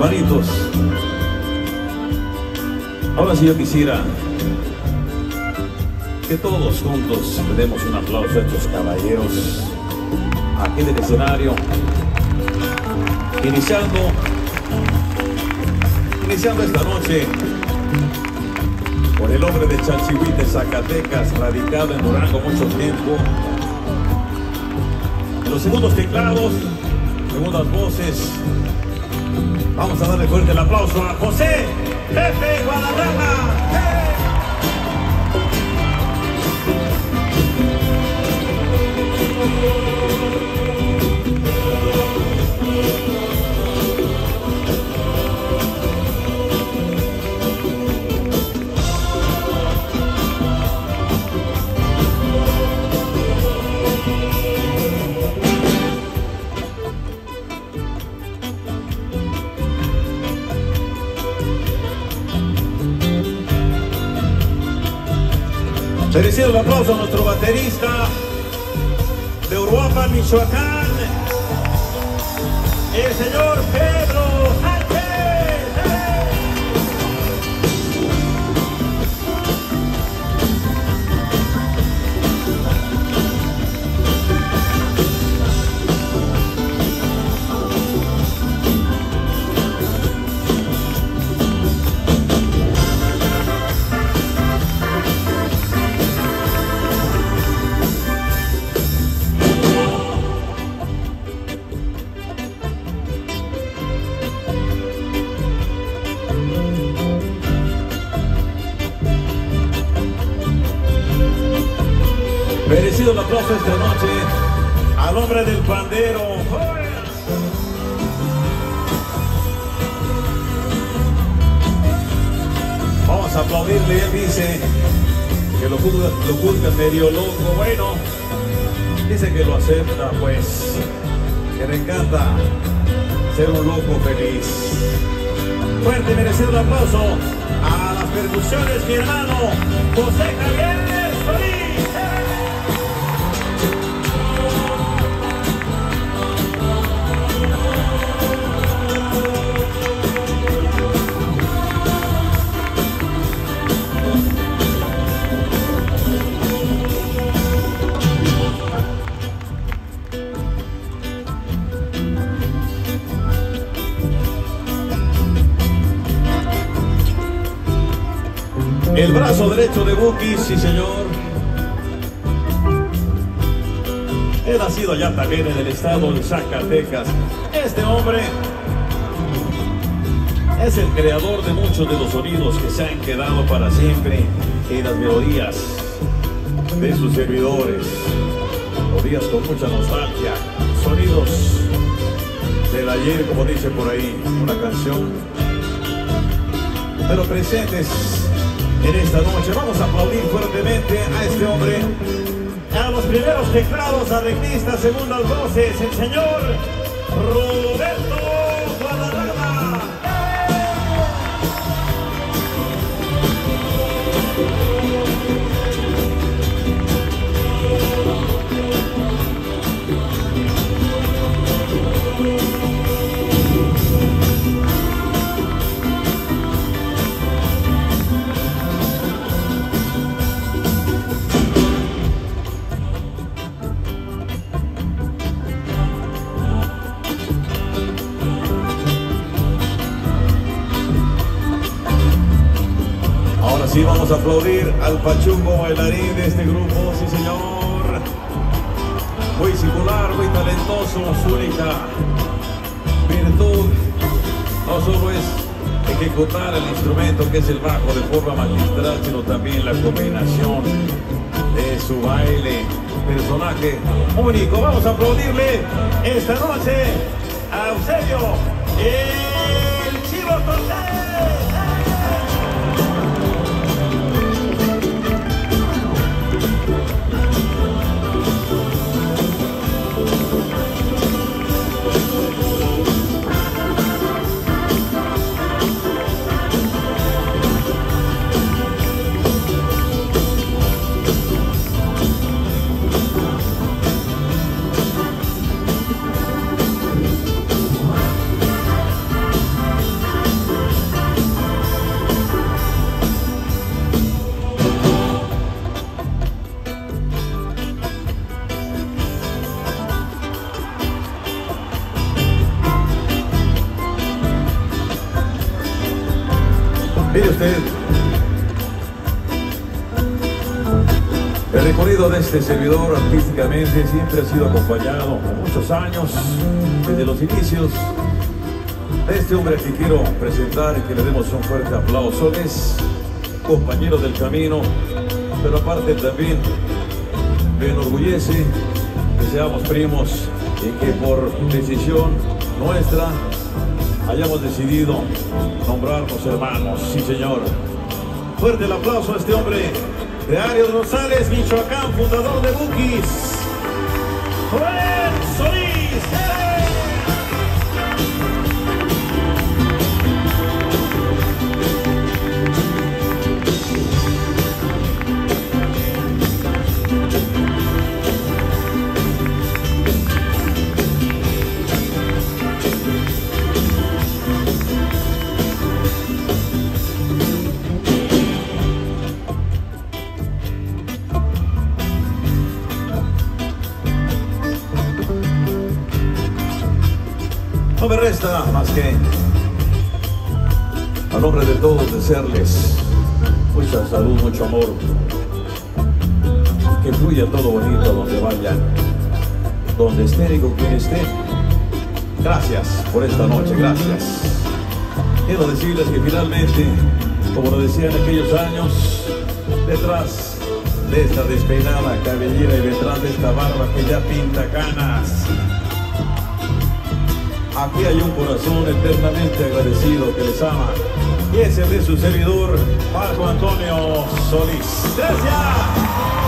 Hermanitos, ahora sí yo quisiera que todos juntos le demos un aplauso a estos caballeros aquí en el escenario, iniciando, iniciando esta noche por el hombre de Chalchihuite, Zacatecas, radicado en Durango mucho tiempo. En los segundos teclados, segundas voces, Vamos a darle fuerte el aplauso a José Pepe Guadarrama. Merecido el aplauso a nuestro baterista de Uruapan, Michoacán, el señor Pedro Merecido el aplauso esta noche al hombre del pandero. Vamos a aplaudirle, él dice que lo juzga, lo juzga medio loco. Bueno, dice que lo acepta, pues, que le encanta ser un loco feliz. Fuerte, merecido el aplauso a las percusiones, mi hermano brazo derecho de Buki, sí señor. He nacido allá también en el estado de Zacatecas. Este hombre es el creador de muchos de los sonidos que se han quedado para siempre en las melodías de sus servidores. Melodías con mucha nostalgia, sonidos del ayer, como dice por ahí una canción. Pero presentes en esta noche. Vamos a aplaudir fuertemente a este hombre. A los primeros teclados, arreglistas, segundas voces, el señor Roberto Guadarrama. Sí vamos a aplaudir al Pachuco bailarín de este grupo, sí señor. Muy singular, muy talentoso, su única virtud no solo es ejecutar el instrumento que es el bajo de forma magistral, sino también la combinación de baile, personaje único. Vamos a aplaudirle esta noche a Eusebio, el recorrido de este servidor artísticamente siempre ha sido acompañado por muchos años, desde los inicios de este hombre que quiero presentar y que le demos un fuerte aplauso. Es compañero del camino, pero aparte también me enorgullece que seamos primos y que por decisión nuestra hayamos decidido nombrarnos hermanos. Sí, señor. Fuerte el aplauso a este hombre de Arias Rosales, Michoacán, fundador de Bukis. No me resta más que, a nombre de todos, desearles mucha salud, mucho amor, que fluya todo bonito donde vayan, donde estén y quien estén. Gracias por esta noche, gracias. Quiero decirles que finalmente, como lo decía en aquellos años, detrás de esta despeinada cabellera y detrás de esta barba que ya pinta canas, Aquí hay un corazón eternamente agradecido que les ama. Y es de su servidor, Marco Antonio Solís. Gracias.